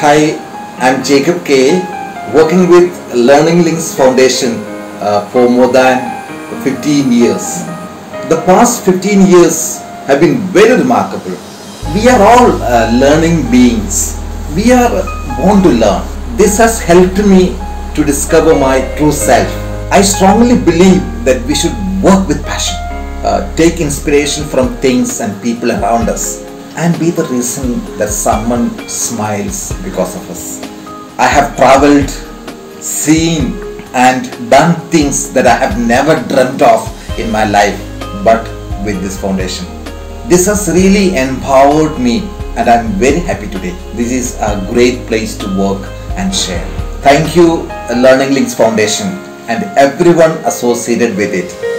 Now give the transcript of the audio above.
Hi, I'm Jacob K, working with Learning Links Foundation uh, for more than 15 years. The past 15 years have been very remarkable. We are all uh, learning beings. We are born to learn. This has helped me to discover my true self. I strongly believe that we should work with passion, uh, take inspiration from things and people around us, and be the reason that someone smiles because of us. I have traveled, seen, and done things that I have never dreamt of in my life, but with this foundation. This has really empowered me, and I'm very happy today. This is a great place to work and share. Thank you, Learning Links Foundation, and everyone associated with it.